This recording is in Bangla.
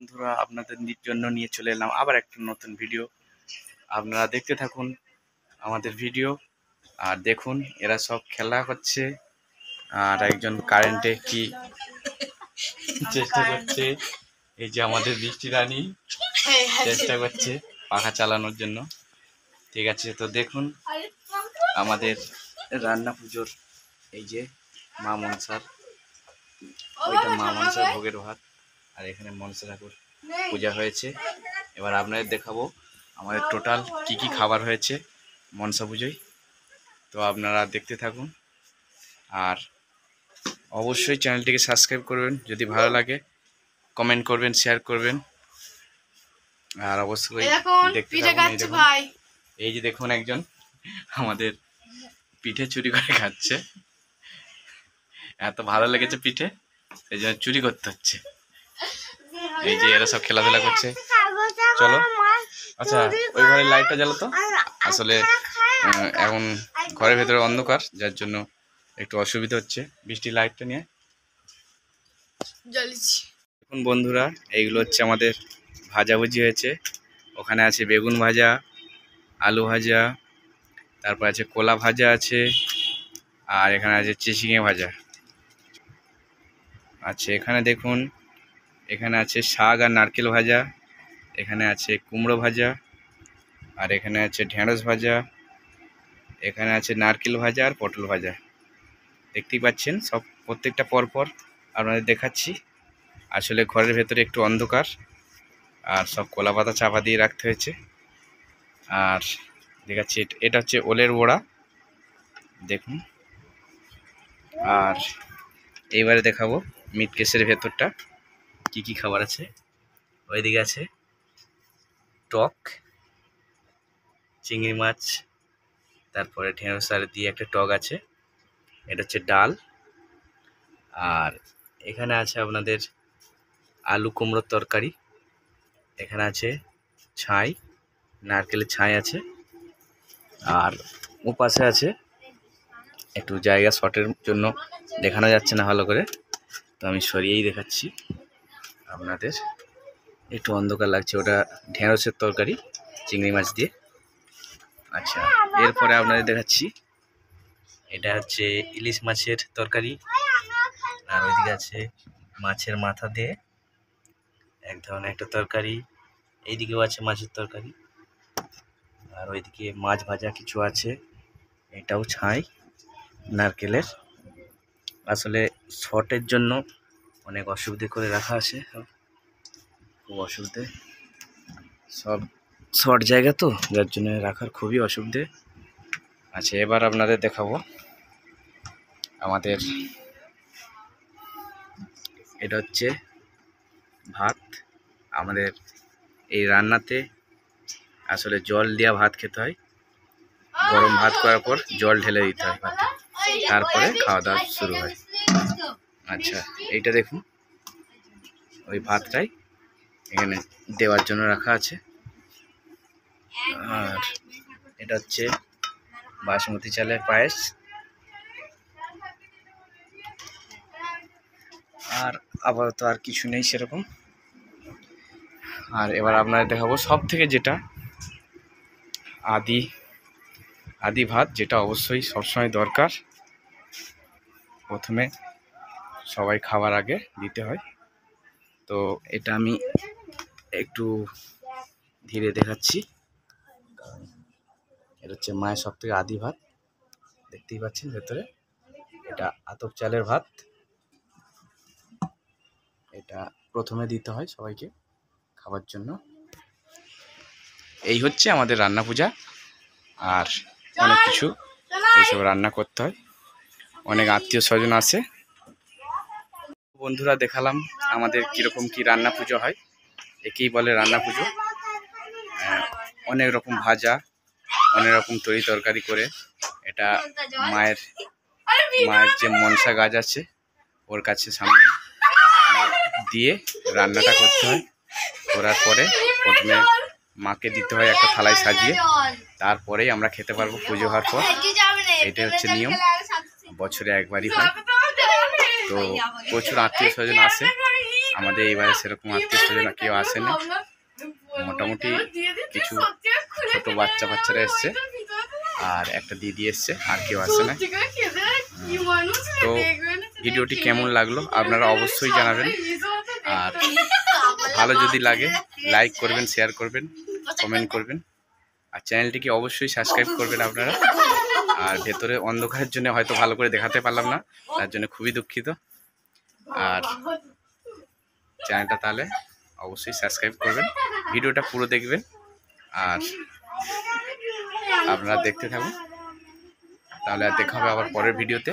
বন্ধুরা আপনাদের জন্য নিয়ে চলে এলাম আবার একটা নতুন ভিডিও আপনারা দেখতে থাকুন আমাদের ভিডিও আর দেখুন এরা সব খেলা করছে। আর একজন কারেন্টে কি চেষ্টা করছে এই যে আমাদের বৃষ্টি রানী চেষ্টা করছে পাখা চালানোর জন্য। ঠিক আছে তো দেখুন আমাদের রান্না পুজোর এই যে মা মনসার ওইটা মা মনসার ভোগের ভাত। আর এখানে মনসা ঠাকুর পূজা হয়েছে। এবার আপনাদের দেখাবো আমাদের টোটাল কি কি খাবার হয়েছে মনসা পুজোয়। তো আপনারা দেখতে থাকুন। আর অবশ্যই চ্যানেলটিকে সাবস্ক্রাইব করবেন যদি ভালো লাগে কমেন্ট করবেন শেয়ার করবেন। আর অবশ্যই এই দেখতে এই যে দেখুন একজন আমাদের পিঠে চুরি করে খাচ্ছে। এত ভালো লেগেছে পিঠে এই জন্য চুরি করতে হচ্ছে। এই যে এরা সব খেলাধুলা করছে। চলো। আচ্ছা ওই ঘরের লাইটটা জ্বালো তো? আসলে এখন ঘরের ভেতরে অন্ধকার যার জন্য একটু অসুবিধা হচ্ছে বৃষ্টি লাইটটা নিয়ে। দেখুন বন্ধুরা এইগুলো হচ্ছে আমাদের ভাজাভুজি হয়েছে। ওখানে আছে বেগুন ভাজা আলু ভাজা তারপর আছে কলা ভাজা আছে আর এখানে আছে চিচিঙে ভাজা। আচ্ছা এখানে দেখুন এখানে আছে শাক আর নারকেল ভাজা, এখানে আছে কুমড়ো ভাজা, আর এখানে আছে ঢেঁড়স ভাজা, এখানে আছে নারকেল ভাজা আর পটল ভাজা। দেখতেই পাচ্ছেন সব প্রত্যেকটা পরপর আপনাদের দেখাচ্ছি। আসলে ঘরের ভেতরে একটু অন্ধকার, আর সব কলা পাতা চাপা দিয়ে রাখতে হয়েছে। আর দেখাচ্ছি এটা হচ্ছে ওলের বড়া, দেখুন। আর এইবারে দেখাবো মিট কেসের ভেতরটা। কি কি খাবার আছে? ওইদিকে আছে টক, চিংড়ি মাছ, তারপরে ঢেঁড়স আর দিয়ে একটা টক আছে। এটা হচ্ছে ডাল। আর এখানে আছে আপনাদের আলু কুমড়োর তরকারি। এখানে আছে ছাই, নারকেলের ছাই আছে। আর ও আছে একটু জায়গা শটের জন্য দেখানো যাচ্ছে না ভালো করে। তো আমি সরিয়েই দেখাচ্ছি। আপনাদের। একটু অন্ধকার লাগছে, ওটা ঢেঁড়সের তরকারি, চিংড়ি মাছ দিয়ে। আচ্ছা এরপরে আপনাদের দেখাচ্ছি। এটা হচ্ছে ইলিশ মাছের তরকারি। আর ওইদিকে আছে মাছের মাথা দিয়ে এক ধরনের একটা তরকারি। এইদিকেও আছে মাছের তরকারি। আর ওইদিকে মাছ ভাজা কিছু আছে। এটাও ছাই, নারকেলের। আসলে শর্টের জন্য অনেক অসুবিধে করে রাখা আছে। খুব অসুবিধে। সব শর্ট জায়গা তো, যার জন্য রাখার খুবই অসুবিধে। আচ্ছা এবার আপনাদের দেখাবো। আমাদের এটা হচ্ছে ভাত। আমাদের এই রান্নাতে আসলে জল দেওয়া ভাত খেতে হয়। গরম ভাত করার পর জল ঢেলে দিতে হয় তারপরে খাওয়া দাওয়া শুরু হয়। আচ্ছা এইটা দেখুন। ওই ভাতটাই এখানে দেওয়ার জন্য রাখা আছে। আর এটা হচ্ছে বাসমতি চালের পায়েস। আর আপাতত আর কিছু নেই সেরকম। আর এবার আপনাদের দেখাবো সব থেকে যেটা আদি আদি ভাত, যেটা অবশ্যই সবসময় দরকার। প্রথমে সবাই খাওয়ার আগে দিতে হয়। তো এটা আমি একটু ধীরে দেখাচ্ছি। এটা হচ্ছে মায়ের সব থেকে আদি ভাত। দেখতেই পাচ্ছেন ভেতরে। এটা আতপ চালের ভাত। এটা প্রথমে দিতে হয় সবাইকে খাবার জন্য। এই হচ্ছে আমাদের রান্না পূজা। আর অনেক কিছু এইসব রান্না করতে হয়। অনেক আত্মীয় স্বজন আসে বন্ধুরা দেখালাম আমাদের কীরকম কি রান্না পুজো হয়। একেই বলে রান্না পুজো। অনেক রকম ভাজা, অনেক রকম তরি তরকারি করে। এটা মায়ের মায়ের যে মনসা গাছ আছে, ওর কাছে সামনে দিয়ে রান্নাটা করতে হয়। করার পরে প্রথমে মাকে দিতে হয় একটা থালায় সাজিয়ে। তারপরেই আমরা খেতে পারব পুজো হওয়ার পর। এটাই হচ্ছে নিয়ম। বছরে একবারই হয়। তো প্রচুর আত্মীয় স্বজন আসে আমাদের এবারে সেরকম আত্মীয় স্বজন কেউ আসেনি। মোটামুটি কিছু ছোট বাচ্চা বাচ্চারা এসছে। আর একটা দিদি এসছে আর কেউ আসে না তো ভিডিওটি কেমন লাগল? আপনারা অবশ্যই জানাবেন। আর ভালো যদি লাগে লাইক করবেন শেয়ার করবেন কমেন্ট করবেন। আর চ্যানেলটিকে অবশ্যই সাবস্ক্রাইব করবেন আপনারা। আর ভেতরে অন্ধকারের জন্য হয়তো ভালো করে দেখাতে পারলাম না, তার জন্য খুবই দুঃখিত। আর চ্যানেলটা তাহলে অবশ্যই সাবস্ক্রাইব করবেন, ভিডিওটা পুরো দেখবেন, আর আপনারা দেখতে থাকুন। তাহলে আর দেখা হবে আবার পরের ভিডিওতে।